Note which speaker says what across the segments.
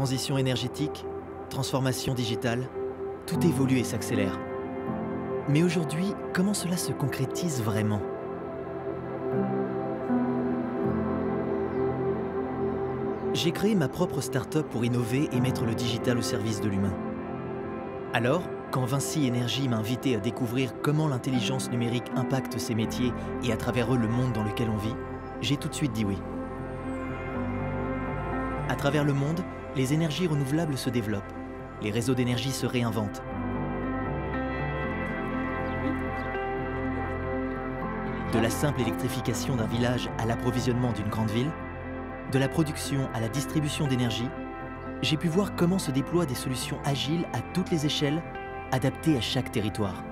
Speaker 1: Transition énergétique, transformation digitale, tout évolue et s'accélère. Mais aujourd'hui, comment cela se concrétise vraiment? J'ai créé ma propre start-up pour innover et mettre le digital au service de l'humain. Alors, quand Vinci Énergie m'a invité à découvrir comment l'intelligence numérique impacte ces métiers et à travers eux le monde dans lequel on vit, j'ai tout de suite dit oui. À travers le monde, les énergies renouvelables se développent, les réseaux d'énergie se réinventent. De la simple électrification d'un village à l'approvisionnement d'une grande ville, de la production à la distribution d'énergie, j'ai pu voir comment se déploient des solutions agiles à toutes les échelles, adaptées à chaque territoire.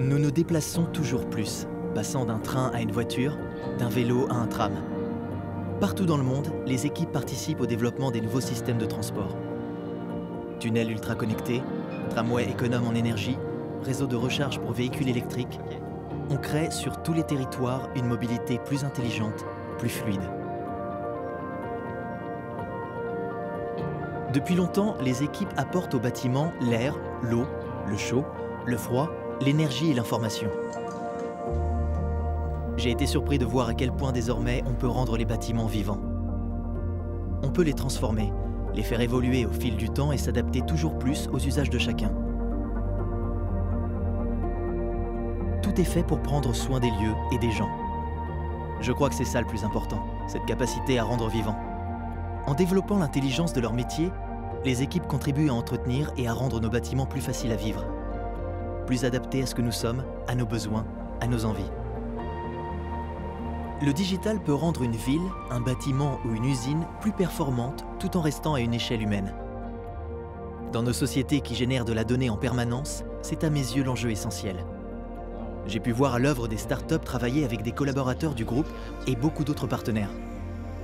Speaker 1: Nous nous déplaçons toujours plus, passant d'un train à une voiture, d'un vélo à un tram. Partout dans le monde, les équipes participent au développement des nouveaux systèmes de transport. Tunnels ultra connectés, tramways économes en énergie, réseaux de recharge pour véhicules électriques, on crée sur tous les territoires une mobilité plus intelligente, plus fluide. Depuis longtemps, les équipes apportent au bâtiment l'air, l'eau, le chaud, le froid, l'énergie et l'information. J'ai été surpris de voir à quel point désormais on peut rendre les bâtiments vivants. On peut les transformer, les faire évoluer au fil du temps et s'adapter toujours plus aux usages de chacun. Tout est fait pour prendre soin des lieux et des gens. Je crois que c'est ça le plus important, cette capacité à rendre vivant. En développant l'intelligence de leur métier, les équipes contribuent à entretenir et à rendre nos bâtiments plus faciles à vivre, plus adaptés à ce que nous sommes, à nos besoins, à nos envies. Le digital peut rendre une ville, un bâtiment ou une usine plus performante tout en restant à une échelle humaine. Dans nos sociétés qui génèrent de la donnée en permanence, c'est à mes yeux l'enjeu essentiel. J'ai pu voir à l'œuvre des startups travailler avec des collaborateurs du groupe et beaucoup d'autres partenaires.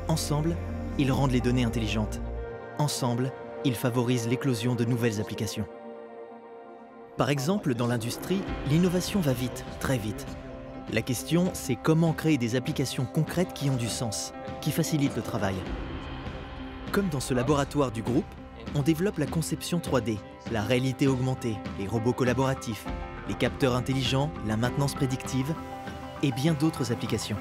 Speaker 1: Ensemble, ils rendent les données intelligentes. Ensemble, ils favorisent l'éclosion de nouvelles applications. Par exemple, dans l'industrie, l'innovation va vite, très vite. La question, c'est comment créer des applications concrètes qui ont du sens, qui facilitent le travail. Comme dans ce laboratoire du groupe, on développe la conception 3D, la réalité augmentée, les robots collaboratifs, les capteurs intelligents, la maintenance prédictive et bien d'autres applications.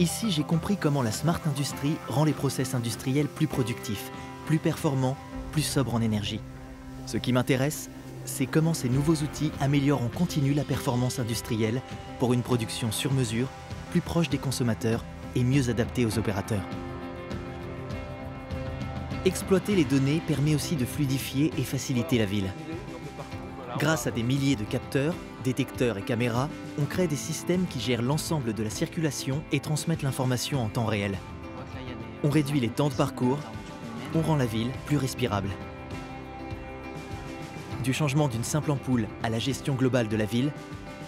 Speaker 1: Ici, j'ai compris comment la Smart Industry rend les process industriels plus productifs, plus performants, plus sobres en énergie. Ce qui m'intéresse, c'est comment ces nouveaux outils améliorent en continu la performance industrielle pour une production sur mesure, plus proche des consommateurs et mieux adaptée aux opérateurs. Exploiter les données permet aussi de fluidifier et faciliter la ville. Grâce à des milliers de capteurs, détecteurs et caméras, on crée des systèmes qui gèrent l'ensemble de la circulation et transmettent l'information en temps réel. On réduit les temps de parcours, on rend la ville plus respirable. Du changement d'une simple ampoule à la gestion globale de la ville,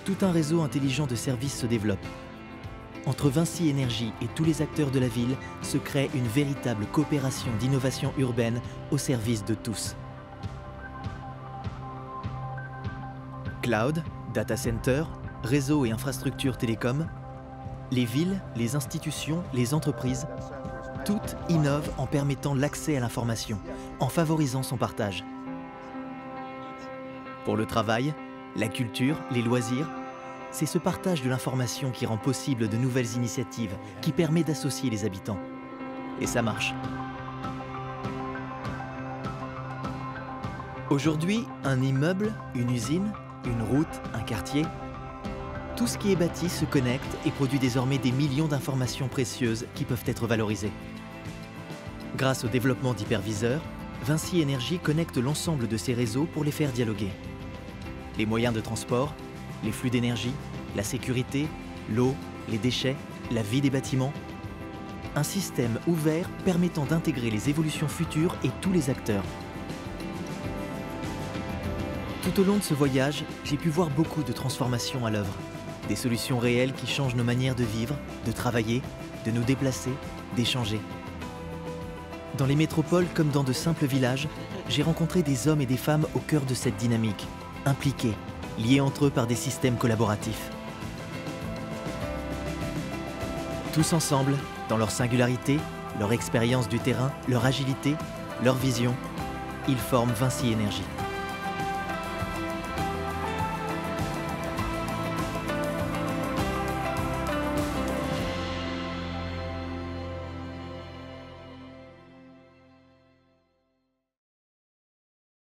Speaker 1: tout un réseau intelligent de services se développe. Entre Vinci Énergie et tous les acteurs de la ville se crée une véritable coopération d'innovation urbaine au service de tous. Cloud, data center, réseau et infrastructures télécom, les villes, les institutions, les entreprises, toutes innovent en permettant l'accès à l'information, en favorisant son partage. Pour le travail, la culture, les loisirs, c'est ce partage de l'information qui rend possible de nouvelles initiatives, qui permet d'associer les habitants. Et ça marche. Aujourd'hui, un immeuble, une usine, une route, un quartier, tout ce qui est bâti se connecte et produit désormais des millions d'informations précieuses qui peuvent être valorisées. Grâce au développement d'hyperviseurs, Vinci Énergie connecte l'ensemble de ces réseaux pour les faire dialoguer les moyens de transport, les flux d'énergie, la sécurité, l'eau, les déchets, la vie des bâtiments. Un système ouvert permettant d'intégrer les évolutions futures et tous les acteurs. Tout au long de ce voyage, j'ai pu voir beaucoup de transformations à l'œuvre. Des solutions réelles qui changent nos manières de vivre, de travailler, de nous déplacer, d'échanger. Dans les métropoles comme dans de simples villages, j'ai rencontré des hommes et des femmes au cœur de cette dynamique, impliqués, liés entre eux par des systèmes collaboratifs. Tous ensemble, dans leur singularité, leur expérience du terrain, leur agilité, leur vision, ils forment Vinci Énergie.